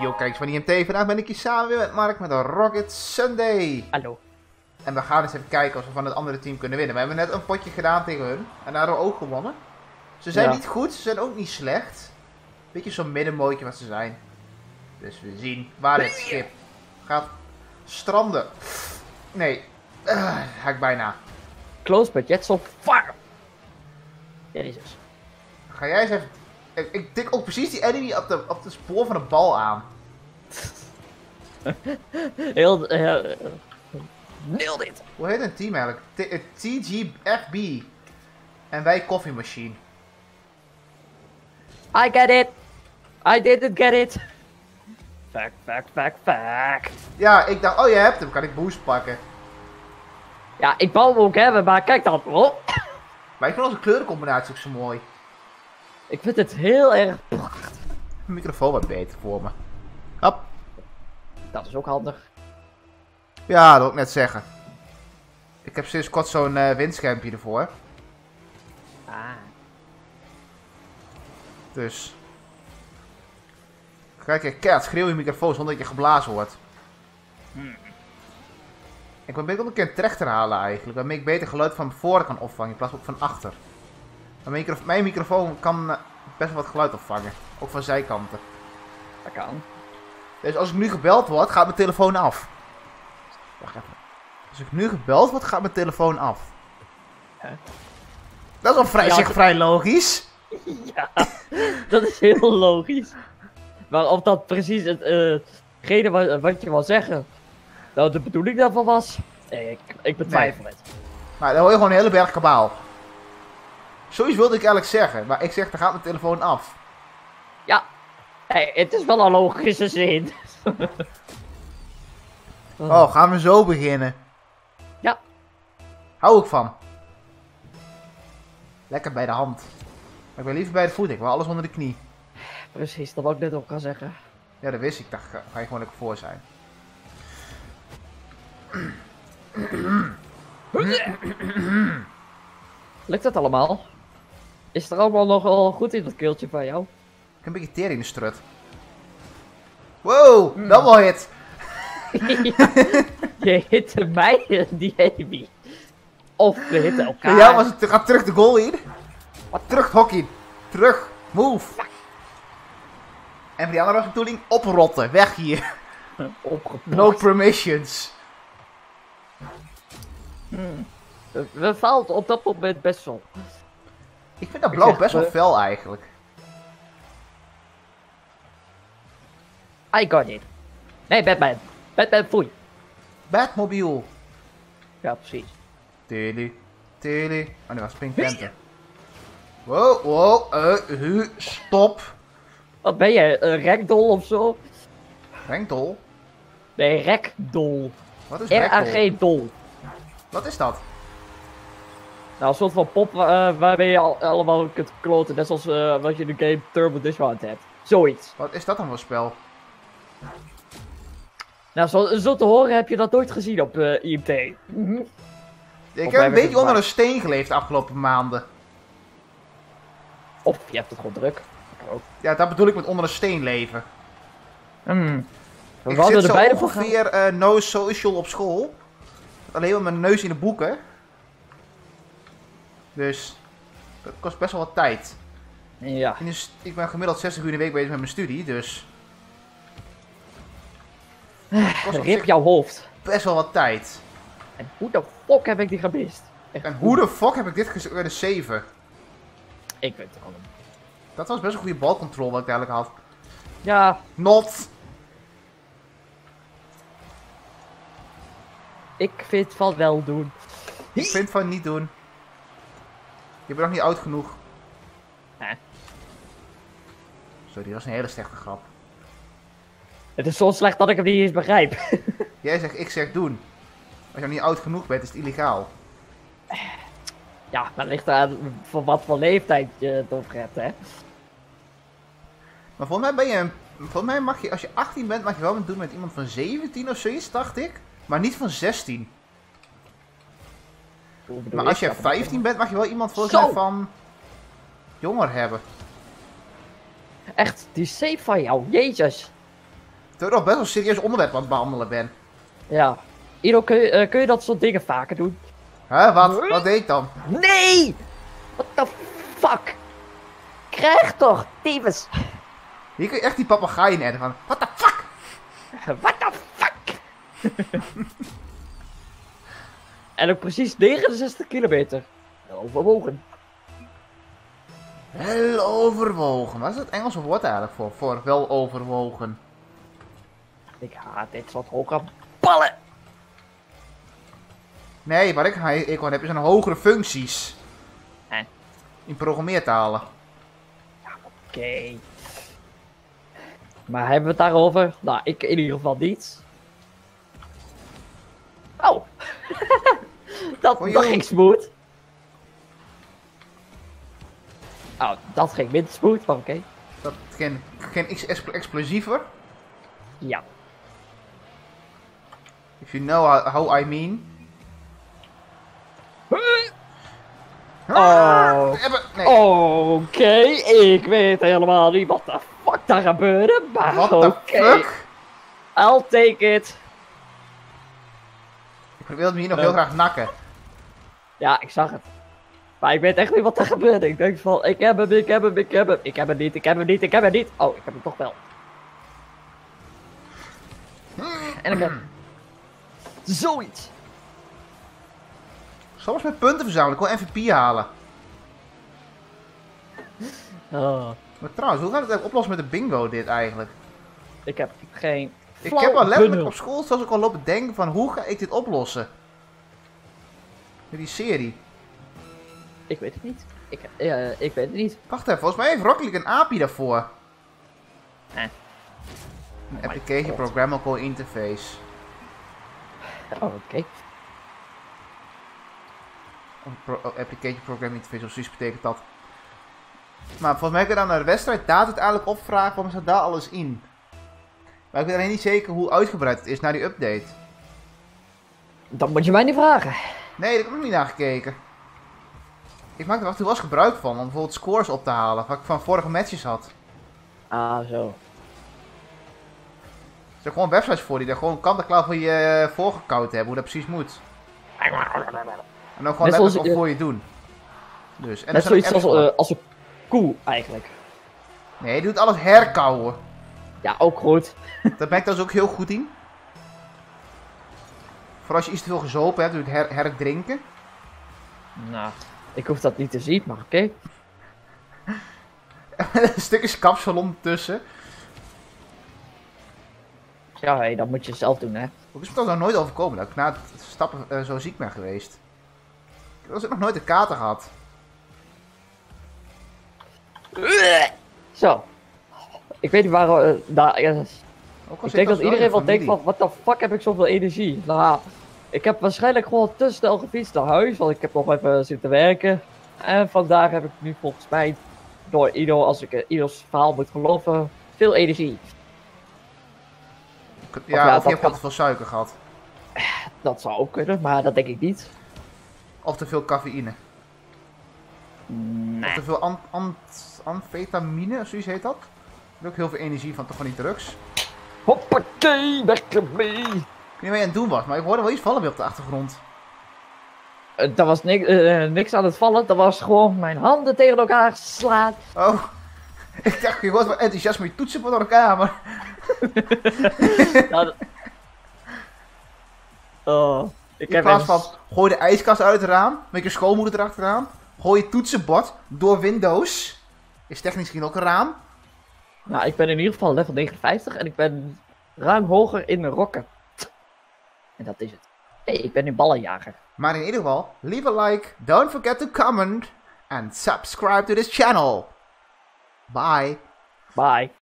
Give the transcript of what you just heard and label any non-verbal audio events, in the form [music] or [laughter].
Yo, kijk eens van IMT. Vandaag ben ik hier samen weer met Mark met een Rocket Sunday. Hallo. En we gaan eens even kijken of we van het andere team kunnen winnen. We hebben net een potje gedaan tegen hun. En daar hebben we ook gewonnen. Ze zijn Ja. niet goed, ze zijn ook niet slecht. Beetje zo'n middenmootje wat ze zijn. Dus we zien waar het schip gaat stranden. Nee, uh, ga ik bijna. Close but yet so far. Jezus. Ga jij eens even... Ik, ik tik ook precies die enemy op de, op de spoor van de bal aan. Heel... heel Nailed it. Hoe heet een team eigenlijk? T- eh, TGFB. En wij Coffee Machine. I get it. I didn't get it. Fuck, fuck, fuck, fuck. Ja, ik dacht, oh je hebt hem, kan ik boost pakken. Ja, ik wou hem ook hebben, maar kijk dan. Oh. Maar ik vind onze kleurencombinatie ook zo mooi. Ik vind het heel erg... Mijn microfoon wat beter voor me. Hop. Dat is ook handig. Ja, dat wil ik net zeggen. Ik heb sinds kort zo'n eh windschermpje ervoor. Ah. Dus. Kijk, je keihard schreeuw je microfoon zonder dat je geblazen wordt. Ik ben om een keer een trechter halen eigenlijk. Waarmee ik beter geluid van voren kan opvangen in plaats van van achter. Mijn, micro- mijn microfoon kan eh, best wel wat geluid opvangen. Ook van zijkanten. Dat kan. Dus als ik nu gebeld word, gaat mijn telefoon af. Wacht even. Als ik nu gebeld word, gaat mijn telefoon af. Hè? Dat is wel vrij, Ja, zeg, vrij logisch. [laughs] Ja, dat is heel logisch. Maar of dat precies het, eh, wat je wil zeggen, nou de bedoeling daarvan was, ik, ik betwijfel het. Maar dan hoor je gewoon een hele berg kabaal. Zoiets wilde ik eigenlijk zeggen. Maar ik zeg, dan gaat mijn telefoon af. Ja, hey, het is wel een logische zin. [laughs] Oh, gaan we zo beginnen? Ja. Hou ik van. Lekker bij de hand. Maar ik ben liever bij de voet. Ik wil alles onder de knie. Precies, dat wou ik net ook gaan zeggen. Ja, dat wist ik. Daar ga ga je gewoon lekker voor zijn. Lukt het allemaal? Is het er allemaal nog wel goed in dat keeltje van jou? Ik heb een beetje tering in de strut. Wow, Hmm. double hit. [laughs] je hitte mij die enemy. Of we hitten elkaar. Ja, maar ze gaat terug de goal in. Terug het hockey. Terug. Move. En voor die andere was de bedoeling oprotten. Weg hier. [laughs] Opgepakt. No permissions. We- We faalden op dat moment best wel. Ik vind dat blauw best wel eh, fel eigenlijk. I got it. Nee, Batman. Batman, foei. Batmobile. Ja, precies. Tili. Tili. Oh nee, was Pink Panther. Wow, wow. hu, stop. Wat ben je, een rekdol of zo? Rengdol. Nee, rekdol. Wat is Ragdoll? R-A-G-dol. Wat is dat? Nou, een soort van pop eh, waarmee je al, allemaal kunt kloten. Net zoals eh, wat je in de game Turbo Dishwand hebt. Zoiets. Wat is dat dan voor spel? Nou, zo, zo te horen heb je dat nooit gezien op eh, IMT. Ik Of heb een beetje onder een steen geleefd de afgelopen maanden. Of je hebt het gewoon druk. Ook. Ja, dat bedoel ik met onder een steen leven. Hmm. We ik hadden zit er zo beide voor gaan. ongeveer eh, no social op school. Alleen met mijn neus in de boeken. Dus dat kost best wel wat tijd. Ja. Dus, ik ben gemiddeld 60 uur in de week bezig met mijn studie, dus... Op Rip jouw hoofd. best wel wat tijd. En hoe de fuck heb ik die gemist? Echt En hoe de fuck heb ik dit gescoord? De 7. Ik weet het allemaal. Dat was best een goede balcontrole wat ik eigenlijk had. Ja, Not! ik vind van wel doen. Ik vind van niet doen. Je bent nog niet oud genoeg. Hè? Sorry, dat was een hele slechte grap. Het is zo slecht dat ik hem niet eens begrijp. [laughs] Jij zegt, ik zeg doen. Als je nog niet oud genoeg bent, is het illegaal. ja, maar het ligt eraan voor wat voor leeftijd je het over hebt, hè. Maar volgens mij ben je een... Volgens mij mag je, als je 18 bent, mag je wel doen met iemand van 17 of zoiets, dacht ik. Maar niet van 16. Maar als je Ik snap het 15 bent, mag je wel iemand mij van... Jonger hebben. Echt, die save van jou, jezus. Terwijl ik nog best wel een serieus onderwerp aan het behandelen ben. Ja. Ido, kun je, eh, kun je dat soort dingen vaker doen? Hè, wat? Wat deed ik dan? Nee! What the fuck? Krijg toch, tyfus! Hier kun je echt die papegaaien edden van, what the fuck? What the fuck? [laughs] en ook precies 69 kilometer. Overwogen. Wel overwogen. Wat is het Engelse woord eigenlijk voor? Voor wel overwogen. Ik haat dit soort hoge ballen. Nee, waar ik, ik heb is een hogere functies. En? In programmeertalen. Oké. Maar hebben we het daarover? Nou, ik in ieder geval niet. Dat, Voor dat jou. ging smooth. Oh, dat ging minder smooth, maar oké. Dat geen, geen iets expl- explosiever. Ja. If you know how, I mean. Oh. Nee, Oké, ik weet helemaal niet wat de fuck daar gebeurde, maar what oké. fuck? I'll take it. Ik wil hem hier nog Eh. heel graag nakken. Ja, ik zag het. Maar ik weet echt niet wat er gebeurde. Ik denk van, ik heb hem, ik heb hem, ik heb hem. Ik heb hem niet, ik heb hem niet, ik heb hem niet. Oh, ik heb hem toch wel. En ik heb... Zoiets. Soms met punten verzamelen. Ik wil MVP halen. Oh, Maar trouwens, hoe gaat het oplossen met de bingo dit eigenlijk? ik heb geen... Ik heb al letterlijk op school zelfs ook al lopen denken van hoe ga ik dit oplossen? Met die serie. Ik weet het niet. Ik, eh, ik weet het niet. Wacht even, volgens mij heeft Rocket League een API daarvoor. Eh. Een Application God. Programmable Interface. Oh, oké. Een pro- oh, application Programming Interface of zoiets betekent dat. Maar volgens mij kun je dan naar de wedstrijd data uiteindelijk opvragen waarom staat daar alles in. Maar ik weet alleen niet zeker hoe uitgebreid het is na die update. Dan moet je mij niet vragen. Nee, daar heb ik nog niet naar gekeken. Ik maak er af en toe wel eens gebruik van om bijvoorbeeld scores op te halen, wat ik van vorige matches had. Ah, zo. Er zijn gewoon websites voor die daar gewoon kant-en-klaar voor je eh, voorgekoud hebben, hoe dat precies moet. En dan gewoon ook eh, voor je doen. Dus, en Net zoiets als, eh, als een koe, eigenlijk. Nee, je doet alles herkauwen. Ja, ook goed. Daar ben ik dus ook heel goed in. Voor als je iets te veel gezopen hebt, doe je het her herdrinken. Nou, ik hoef dat niet te zien, maar oké. [laughs] een stukje kapsalon tussen. Ja, hé, dat moet je zelf doen, hè. Hoe is me dat nou nooit overkomen dat ik na het stappen eh, zo ziek ben geweest? Ik heb dus nog nooit een kater gehad. Zo. Ik weet niet waar... eh, daar, Ook ik denk dat iedereen wel de denkt van, wat de fuck heb ik zoveel energie? Nou, ik heb waarschijnlijk gewoon te snel gefietst naar huis, want ik heb nog even zitten werken. En vandaag heb ik nu volgens mij, door Ido, als ik eh, Ido's verhaal moet geloven, veel energie. Ja, Of ja, of je hebt al te veel suiker gehad. Dat zou ook kunnen, maar dat denk ik niet. Of te veel cafeïne. Of Nee. te veel an amfetamine, of zoiets heet dat. Ook heel veel energie van, toch van die drugs. Hoppakee, weg ermee! Ik weet niet wat je aan het doen was, maar ik hoorde wel iets vallen weer op de achtergrond. Eh, Er was niks, eh, niks aan het vallen, dat was gewoon mijn handen tegen elkaar slaan. Oh, [laughs] ik dacht, je hoort wel enthousiast met je toetsen door elkaar, maar... Nou, dat- [laughs] Oh, ik heb plaats van, gooi de ijskast uit het raam, met je schoonmoeder erachteraan. Gooi je toetsenbord door Windows. Is technisch gezien ook een raam. Nou, ik ben in ieder geval level 59 en ik ben ruim hoger in de rokken. En dat is het. Hé, ik ben een ballenjager. Maar in ieder geval, leave a like, don't forget to comment, and subscribe to this channel. Bye. Bye.